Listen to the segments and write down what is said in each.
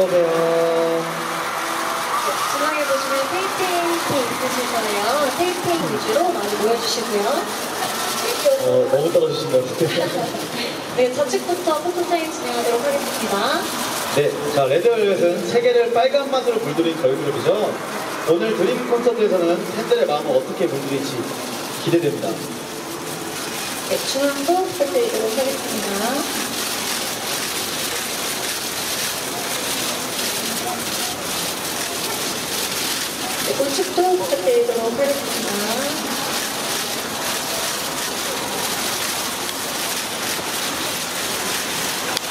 어서오세요. 중앙에 보시면 테이핑이 있으실 거예요. 테이핑 위주로 많이 모여주시고요. 어, 너무 떨어지신 것 같아요. 네, 좌측부터 포토타임 진행하도록 하겠습니다. 네, 자, Red Velvet은 세계를 빨간 맛으로 물들인 걸그룹이죠. 오늘 드림 콘서트에서는 팬들의 마음을 어떻게 물들일지 기대됩니다. 네, 중앙도 부탁드리도록 하겠습니다. 네, 우측도 부탁드리도록 하겠습니다.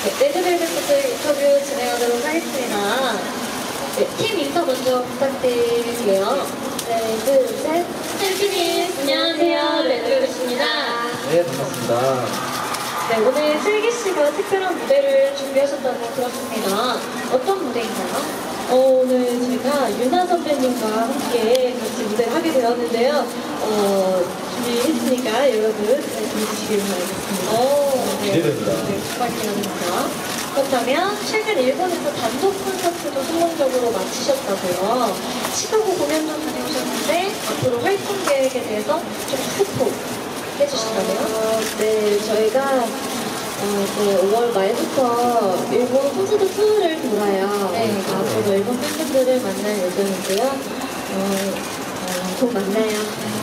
네, 레드벨벳부터 인터뷰 진행하도록 하겠습니다. 네, 팀 인사 먼저 부탁드릴게요. 네, 둘, 셋. 셀피님, 안녕하세요. 레드벨벳입니다. 네, 반갑습니다. 네, 오늘 슬기 씨가 특별한 무대를 준비하셨다고 들었습니다. 어떤 무대인가요? 어, 오늘 제가 유나 선배님과 함께 같이 무대를 하게 되었는데요. 어, 준비했으니까 여러분 잘 들어주시길 바라겠습니다. 오, 기대됩니다. 네, 정말 기대됩니다. 그렇다면 최근 일본에서 단독 콘서트도 성공적으로 마치셨다고요. 시카고 공연도 다녀오셨는데 앞으로 활동 계획에 대해서 좀 스포 해주신다고요? 어, 네, 저희가 어, 이제 5월 말부터 일본 콘서트 투어를 돌아요. 네. 앞으로 일본 팬분들을 만날 예정이고요. 어, 어, 곧 만나요.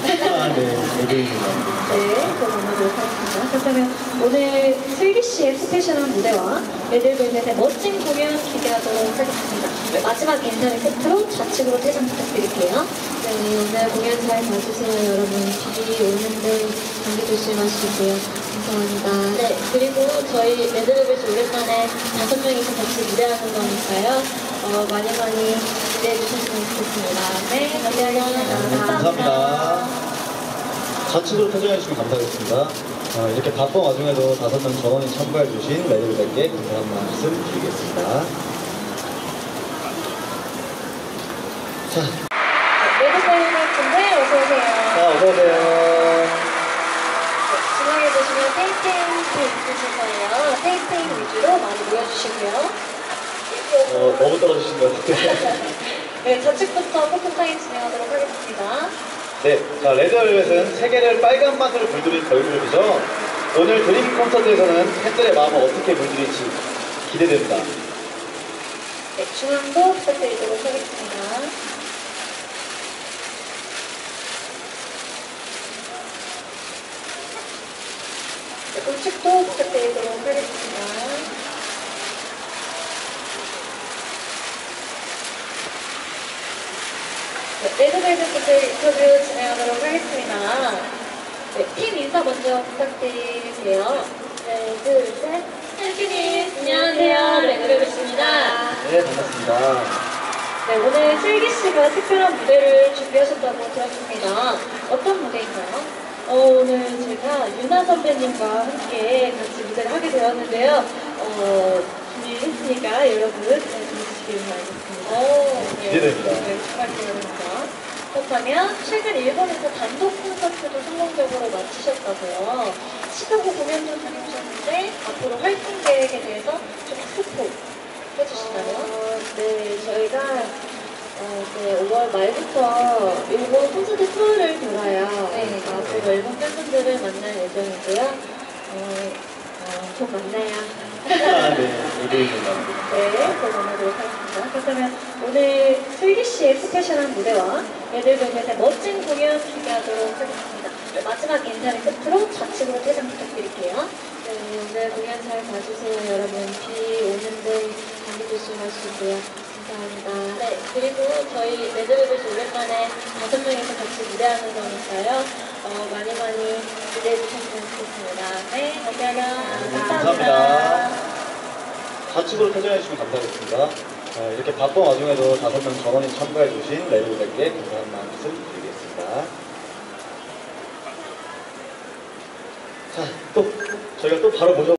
아, 네, 레드입니다. 네, 또 만나도록 하겠습니다. 그렇다면 오늘 슬기 씨의 스페셜한 무대와 레드벨벳의 멋진 공연 기대하도록 하겠습니다. 네, 마지막 인사를 끝으로 좌측으로 퇴장 부탁드릴게요. 네, 오늘 공연 잘 봐주세요, 여러분. 비 오는데 감기 조심하시고요. 감사합니다. 네, 그리고 저희 레드벨벳이 오랜만에 다섯 명이서 같이 무대하는 거니까요. 어, 많이 많이 기대해 주셨으면 좋겠습니다. 네, 감사합니다. 감사합니다. 좌측으로 퇴장해 주시면 감사하겠습니다. 어, 이렇게 바쁜 와중에도 다섯 명 전원이 참가해 주신 레드벨벳께 감사한 말씀 드리겠습니다. 자, Red Velvet인데 어서오세요. 자, 어서오세요. 있으실 거예요. 테이핑 위주로 많이 모여주시고요. 어, 너무 떨어지신 것 같아요. 네, 좌측부터 포토타임 진행하도록 하겠습니다. 네, 자, Red Velvet은 세계를 빨간 맛으로 물들인 걸그룹이죠. 오늘 드림 콘서트에서는 팬들의 마음을 어떻게 물들일지 기대됩니다. 네, 중앙도 부탁드리도록 하겠습니다. 우측도 부탁드리도록 하겠습니다. 네, 레드벨벳부터 인터뷰 진행하도록 하겠습니다. 네, 팀 인사 먼저 부탁드릴게요. 네, 둘, 셋. 셀피님, 안녕하세요. 레드벨벳입니다. 네, 반갑습니다. 네, 오늘 슬기 씨가 특별한 무대를 준비하셨다고 들었습니다. 어떤 무대인가요? 어, 오늘 제가 유나 선배님과 함께 같이 무대를 하게 되었는데요. 어, 준비했으니까 여러분 잘 들어주시길 바라겠습니다. 오, 네. 기대됩니다. 네, 정말 기대됩니다. 그렇다면 최근 일본에서 단독 콘서트도 성공적으로 마치셨다고요. 시카고 공연도 다녀오셨는데 앞으로 활동 계획에 대해서 좀 스포 해주신다면? 어, 네, 저희가 어, 이제 5월 말부터 일본 콘서트 투어를 돌아요. 네. 앞으로 일본 팬분들을 만날 예정이고요. 어, 어, 곧 만나요. 아, 네, 레드입니다. 네, 또 만나도록 하겠습니다. 그렇다면 오늘 슬기 씨의 스페셜한 무대와 레드벨벳의 멋진 공연 기대하도록 하겠습니다. 네, 마지막 인사를 끝으로 좌측으로 퇴장 부탁드릴게요. 네, 오늘 공연 잘 봐주세요, 여러분. 비 오는데 감기 조심하시고요. 감사합니다. 네, 그리고 저희 레드벨벳이 오랜만에 다섯 명이서 같이 무대하는 거니까요. 어, 많이 많이 기대해 주셨으면 좋겠습니다. 네, 감사합니다. 감사합니다. 좌측으로 퇴장해 주시면 감사하겠습니다. 어, 이렇게 바쁜 와중에도 다섯 명 전원이 참가해 주신 레드벨벳께 감사한 말씀 드리겠습니다. 자, 또 저희가 또 바로 모셔